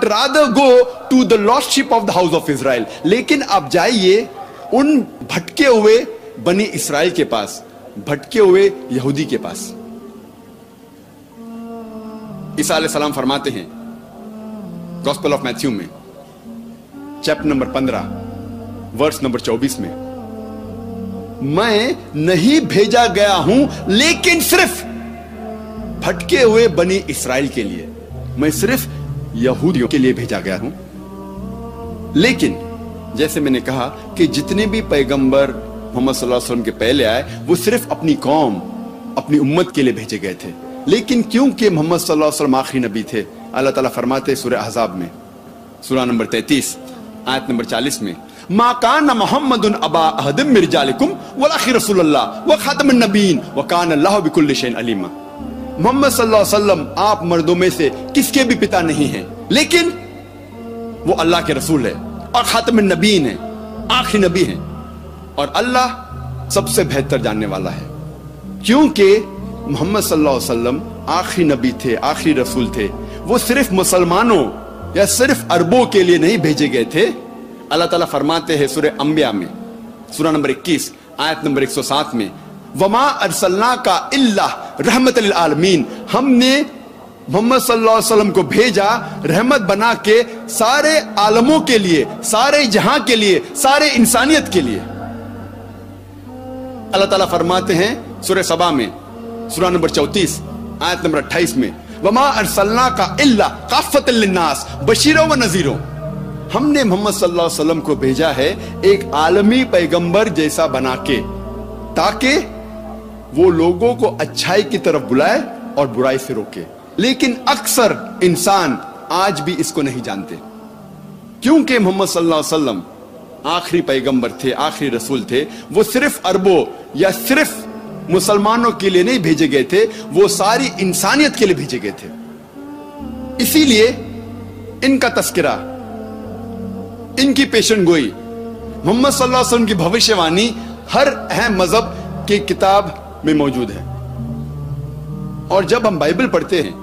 But rather go to the lost sheep of the house of Israel लेकिन आप जाइए उन भटके हुए बनी इसराइल के पास, भटके हुए यहूदी के पास। ईसा सलाम फरमाते हैं गॉस्पेल ऑफ़ मैथ्यू में चैप्टर नंबर पंद्रह वर्स नंबर चौबीस में, मैं नहीं भेजा गया हूँ, लेकिन सिर्फ़ भटके हुए बनी इसराइल के लिए। मैं सिर्फ़ यहूदियों के लिए भेजा गया हूँ। लेकिन, जैसे मैंने कहा कि जितने भी पैगंबर मोहम्मद सल्लल्लाहु अलैहि वसल्लम के पहले आए, वो सिर्फ़ अपनी कौम, अपनी उम्मत के लिए भेजे गए थे। लेकिन क्योंकि मोहम्मद सल्लल्लाहु अलैहि वसल्लम आखिरी नबी थे, अल्लाह ताला फरमाते सूरह अहजाब में, सूरह नंबर 33 आयत नंबर 40 में, मा कान मोहम्मद अबा मिर्जालिकुम वलाखिर रसूलुल्लाह व अलीमा। मोहम्मद सल्लल्लाहु आप मर्दों में से किसके भी पिता नहीं हैं। लेकिन वो अल्लाह के रसूल है और खातम नबीन है, आखिरी नबी है। और अल्लाह सबसे बेहतर जानने वाला है। क्योंकि मोहम्मद सल्लल्लाहु आखिरी नबी थे, आखिरी रसूल थे। वो सिर्फ़ मुसलमानों या सिर्फ़ अरबों के लिए नहीं भेजे गए थे। अल्लाह ताला फरमाते हैं सूर्य अंबिया में सूरा नंबर 21 आयत नंबर 107 में, वमा अरसल्ला का इल्ला रहमत आलमीन हमने मोहम्मद सल्लल्लाहु वसल्लम को भेजा रहमत बना के सारे आलमों के लिए, सारे जहाँ के लिए, सारे इंसानियत के लिए। अल्लाह ताला फरमाते हैं सूर्य सभा में सूरा नंबर 34 आयत नंबर 28 में, वमा अरसल्ला का इल्ला काफत लिन्नास, बशीरों व नजीरों। हमने मोहम्मद सल्लल्लाहु अलैहि वसल्लम को भेजा है एक आलमी पैगंबर जैसा बना के, ताकि वो लोगों को अच्छाई की तरफ़ बुलाए और बुराई से रोके। लेकिन अक्सर इंसान आज भी इसको नहीं जानते। क्योंकि मोहम्मद सल्लल्लाहु अलैहि वसल्लम आखिरी पैगंबर थे, आखिरी रसूल थे, वो सिर्फ़ अरबों या सिर्फ़ मुसलमानों के लिए नहीं भेजे गए थे, वो सारी इंसानियत के लिए भेजे गए थे। इसीलिए इनका तस्करा, इनकी पेशन गोई, मोहम्मद सल्लल्लाहु अलैहि वसल्लम की भविष्यवाणी हर अहम मज़हब की किताब में मौजूद है। और जब हम बाइबल पढ़ते हैं,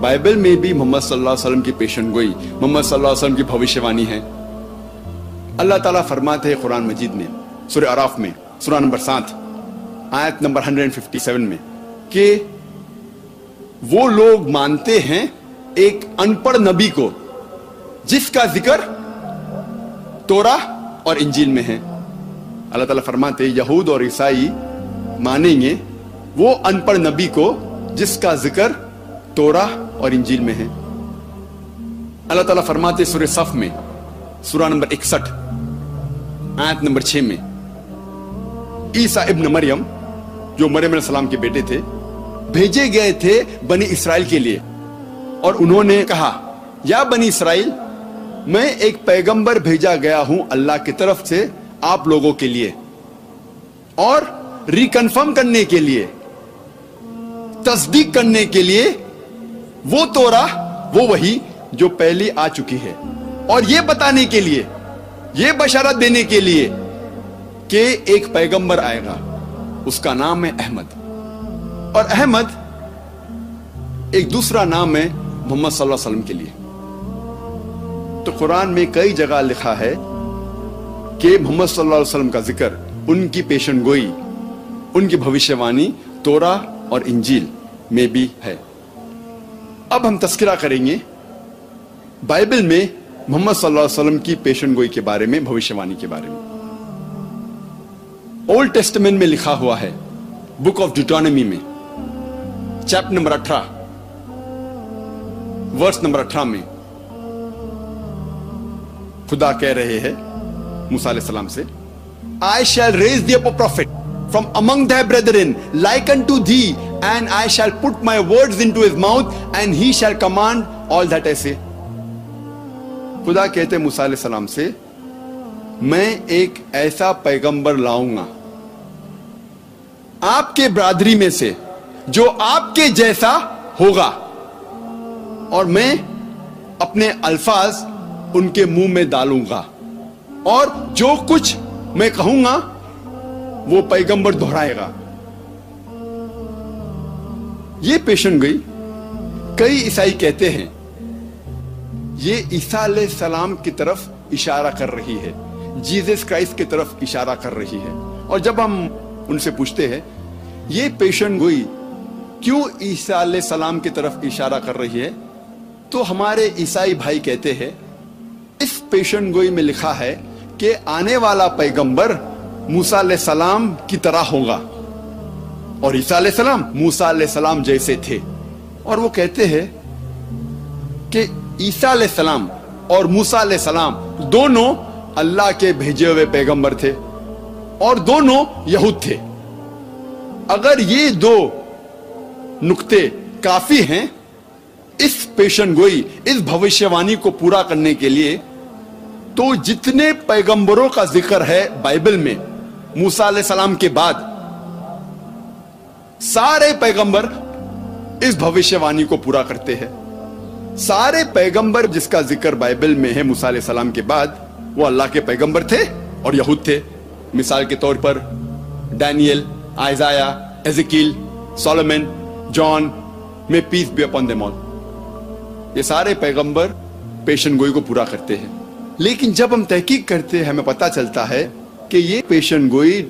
बाइबल में भी मोहम्मद सल्लल्लाहु अलैहि वसल्लम की पेशन गोई, मोहम्मद सल्लल्लाहु अलैहि वसल्लम की भविष्यवाणी है। अल्लाह ताला फरमाते हैं कुरान मजीद में सूर्य अराफ में सूरा नंबर सात, आयत नंबर 157 में, कि वो लोग मानते हैं एक अनपढ़ नबी को, जिसका ज़िक्र तोरा और इंजील में है। अल्लाह ताला फरमाते यहूद और ईसाई मानेंगे, वो अनपढ़ नबी को, जिसका ज़िक्र तोरा और इंजील में है। अल्लाह ताला फरमाते सूर्य सफ में सूरा नंबर इकसठ, आयत नंबर छह में। ईसा इब्न मरियम, जो मरियम सलाम के बेटे थे, भेजे गए थे बनी इसराइल के लिए। और उन्होंने कहा, या बनी इसराइल, मैं एक पैगंबर भेजा गया हूँ अल्लाह की तरफ़ से आप लोगों के लिए। और रिकन्फर्म करने के लिए, तस्दीक करने के लिए, वो तोरा, वो वही जो पहले आ चुकी है। और ये बताने के लिए, ये बशारत देने के लिए कि एक पैगंबर आएगा, उसका नाम है अहमद। और अहमद एक दूसरा नाम है मोहम्मद सल्लल्लाहु वसल्लम के लिए। तो कुरान में कई जगह लिखा है कि मोहम्मद सल्लल्लाहु वसल्लम का ज़िक्र, उनकी पेशन गोई उनकी भविष्यवाणी तोरा और इंजील में भी है। अब हम तस्करा करेंगे। बाइबल में मोहम्मद सल्लल्लाहु अलैहि वसल्लम की पेशन गोई के बारे में, भविष्यवाणी के बारे में। ओल्ड टेस्टमेंट में लिखा हुआ है, बुक ऑफ़ डिटोनमी में, चैप्टर नंबर अठारह, वर्स नंबर अठारह में। खुदा कह रहे हैं, मूसा सलाम से I shall raise the prophet among the brethren like unto thee and I shall put my words into his mouth and he shall command all that ऐसे खुदा कहते मूसा सलाम से, मैं एक ऐसा पैगंबर लाऊँगा आपके बरादरी में से, जो आपके जैसा होगा, और मैं अपने अल्फाज उनके मुँह में डालूँगा, और जो कुछ मैं कहूँगा वो पैगंबर दोहराएगा। ये पेशन गई। कई ईसाई कहते हैं, ये ईसा सलाम की तरफ़ इशारा कर रही है। जीसस क्राइस्ट की तरफ़ इशारा कर रही है। और जब हम उनसे पूछते हैं, ये पेशन गोई, क्यों ईसा सलाम की तरफ़ इशारा कर रही है? तो हमारे ईसाई भाई कहते हैं, इस पेशन गोई में लिखा है कि आने वाला पैगंबर मूसा सलाम की तरह होगा। और ईसा सलाम, मूसा सलाम जैसे थे। और वो कहते हैं कि ईसा सलाम और मूसा सलाम दोनों अल्लाह के भेजे हुए पैगंबर थे और दोनों यहूद थे। अगर ये दो नुक्ते काफ़ी हैं, इस पेशन गोई, इस भविष्यवाणी को पूरा करने के लिए तो जितने पैगंबरों का ज़िक्र है बाइबल में मूसा सलाम के बाद सारे पैगंबर इस भविष्यवाणी को पूरा करते हैं। सारे पैगंबर जिसका ज़िक्र बाइबल में है मूसा सलाम के बाद, वो अल्लाह के पैगंबर थे और यहूद थे। मिसाल के तौर पर Daniel Isaiah Ezekiel Solomon, John, may peace be upon them all ये सारे पैगंबर पेशन गोई को पूरा करते हैं। लेकिन जब हम तहकीक करते हैं, हमें पता चलता है कि ये पेशन गोई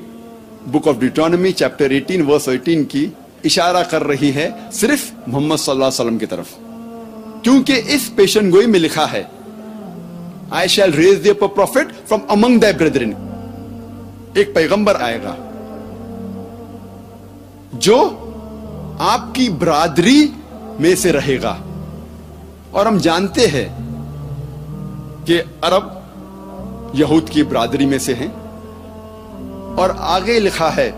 book of Deuteronomy chapter 18 verse 18 की इशारा कर रही है सिर्फ़ मोहम्मद सल्लल्लाहु अलैहि वसल्लम की तरफ़। क्योंकि इस पेशन गोई में लिखा है I shall raise the prophet from among the brethren एक पैगंबर आएगा, जो आपकी बरादरी में से रहेगा। और हम जानते हैं कि अरब यहूद की बरादरी में से हैं। और आगे लिखा है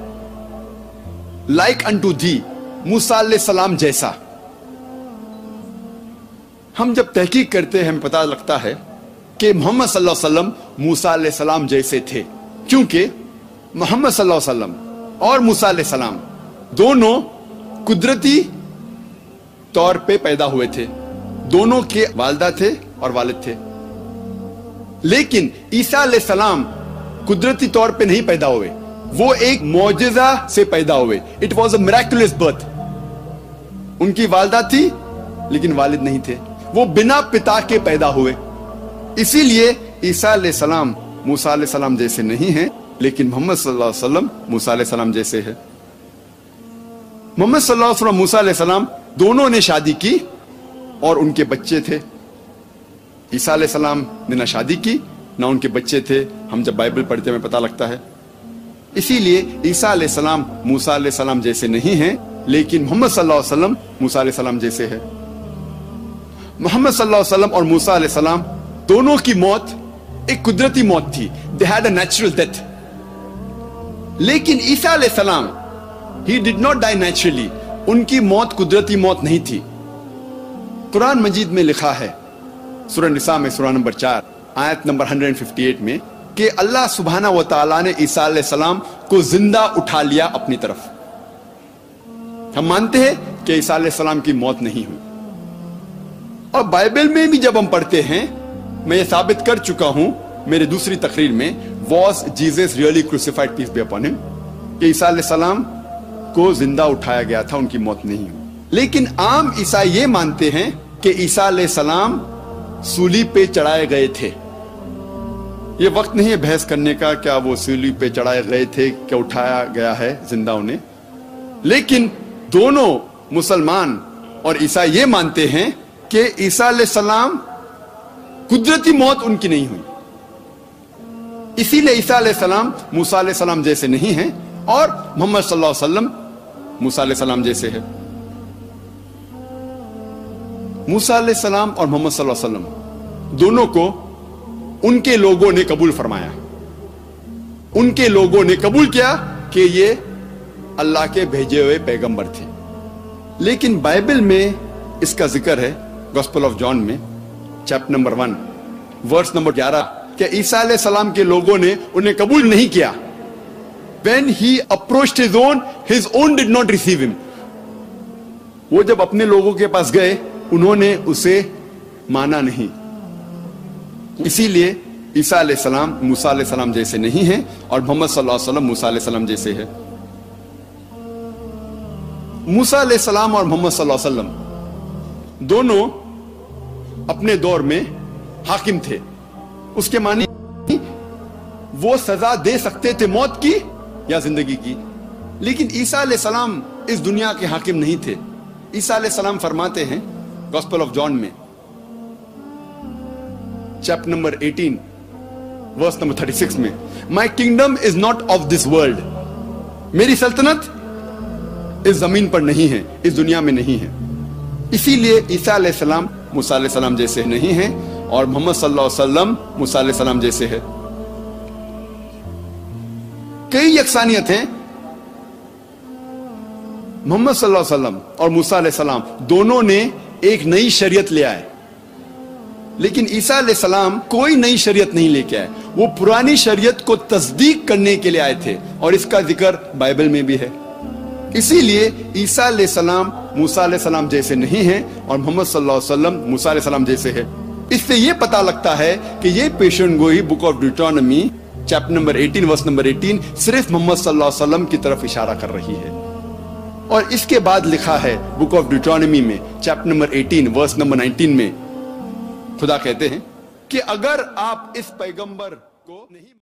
लाइक अन टू दी मूसा सलाम जैसा। हम जब तहकीक करते हैं, हमें पता लगता है कि मोहम्मद सल्लल्लाहु मूसा सलाम जैसे थे। क्योंकि मोहम्मद सल्लल्लाहु और मूसा सलाम दोनों कुदरती तौर पे पैदा हुए थे। दोनों के वालदा थे और वालिद थे। लेकिन ईसा सलाम कुदरती तौर पे नहीं पैदा हुए। वो एक मोजा से पैदा हुए। It was a miraculous birth उनकी वालदा थी, लेकिन वालिद नहीं थे। वो बिना पिता के पैदा हुए। इसीलिए ईसा सलाम मूसा सलाम जैसे नहीं है, लेकिन मोहम्मद सल्लल्लाहु मूसा सलाम जैसे है। मोहम्मद सल्लल्लाहु मूसा सलाम दोनों ने शादी की और उनके बच्चे थे। ईसा सलाम ने ना शादी की ना उनके बच्चे थे। हम जब बाइबल पढ़ते हैं पता लगता है। इसीलिए ईसा सलाम मूसा सलाम जैसे नहीं है, लेकिन मोहम्मद सल्लल्लाहु मूसा सलाम जैसे है। मोहम्मद सल्लल्लाहु और मूसा सलाम दोनों की मौत एक कुदरती मौत थी। They had a natural death लेकिन ईसा सलाम he did not die naturally उनकी मौत कुदरती मौत नहीं थी। कुरान मजीद में लिखा है सुरन निसा में सुरह नंबर चार। आयत नंबर 158 में कि अल्लाह सुबहाना व ताला ने ईसा सलाम को ज़िंदा उठा लिया अपनी तरफ़। हम मानते हैं कि ईसा सलाम की मौत नहीं हुई। और बाइबल में भी जब हम पढ़ते हैं, मैं ये साबित कर चुका हूँ मेरी दूसरी तकरीर में, was Jesus really crucified peace be upon him? कि ईसा सलाम को ज़िंदा उठाया गया था, उनकी मौत नहीं हुई। लेकिन आम ईसाई ये मानते हैं कि ईसा सलाम सूली पे चढ़ाए गए थे। ये वक्त नहीं है बहस करने का, क्या वो सूली पे चढ़ाए गए थे, क्या उठाया गया है ज़िंदा उन्हें? लेकिन दोनों मुसलमान और ईसा ये मानते हैं कि ईसा सलाम कुदरती मौत उनकी नहीं हुई। इसीलिए ईसा सलाम मूसा सलाम जैसे नहीं है और मोहम्मद सल्लल्लाहु मूसा सलाम जैसे है। मूसा सलाम और मोहम्मद सल्लल्लाहु दोनों को उनके लोगों ने कबूल फरमाया। उनके लोगों ने कबूल किया कि ये अल्लाह के भेजे हुए पैगंबर थे। लेकिन बाइबल में इसका ज़िक्र है गॉस्पल ऑफ़ जॉन में chapter number one verse number ग्यारह, कि ईसा सलाम के लोगों ने उन्हें कबूल नहीं किया। When he approach his own his own did not receive him वो जब अपने लोगों के पास गए, उन्होंने उसे माना नहीं। इसीलिए ईसा सलाम मूसा सलाम जैसे नहीं है और मोहम्मद वसल्लम मूसा सलाम जैसे है। मूसा सलाम और मोहम्मद वसल्लम दोनों अपने दौर में हाकिम थे। उसके मानी वो सजा दे सकते थे मौत की या ज़िंदगी की। लेकिन ईसा सलाम इस दुनिया के हाकिम नहीं थे। ईसा सलाम फरमाते हैं गॉस्पल ऑफ़ जॉन में चैप्टर नंबर 18 वर्स नंबर 36 में my kingdom is not of this world मेरी सल्तनत इस ज़मीन पर नहीं है, इस दुनिया में नहीं है. इसीलिए ईसा सलाम मूसा सलाम जैसे नहीं है और मोहम्मद सल्लल्लाहु अलैहि वसल्लम मूसा सलाम जैसे है। कई यकसानियत हैं। मोहम्मद सल्लल्लाहु अलैहि वसल्लम और मूसा सलाम दोनों ने एक नई शरीयत ले आए। लेकिन ईसा सलाम कोई नई शरीयत नहीं लेके आए। वो पुरानी शरीयत को तस्दीक करने के लिए आए थे और इसका ज़िक्र बाइबल में भी है। इसीलिए ईसा सलाम, मूसा सलाम जैसे नहीं है और मोहम्मद सल्लल्लाहु मूसा सलाम जैसे है। इससे यह पता लगता है कि ये पेशन गोई, book of Deuteronomy chapter number 18 verse number 18 सिर्फ़ मोहम्मद सल्लल्लाहु की तरफ़ इशारा कर रही है। और इसके बाद लिखा है बुक ऑफ़ डिटोनमी में, चैप्टर नंबर 18 वर्स नंबर 19 में खुदा कहते हैं कि अगर आप इस पैगंबर को नहीं